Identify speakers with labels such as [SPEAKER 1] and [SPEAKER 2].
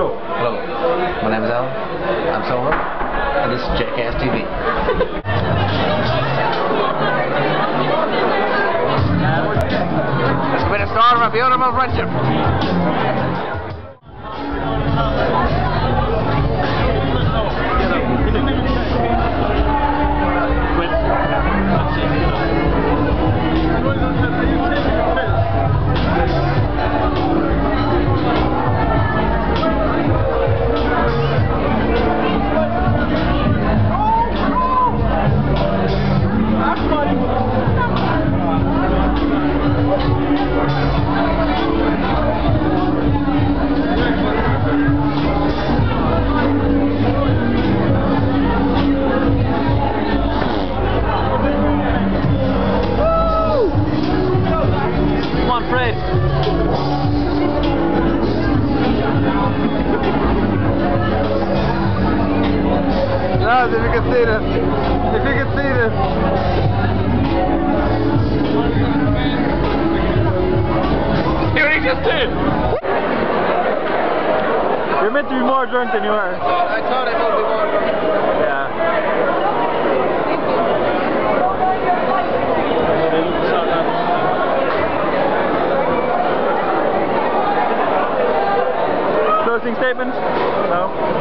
[SPEAKER 1] Go.
[SPEAKER 2] Hello, my name is Alan. I'm Solo, and this is Jackass TV. Let's get a start of a beautiful friendship.
[SPEAKER 3] Ja, if you can see this. If you can see this.
[SPEAKER 1] See what he just did? You're meant to be more drunk than you are.
[SPEAKER 3] I thought it would be more.
[SPEAKER 1] Yeah. Closing statement?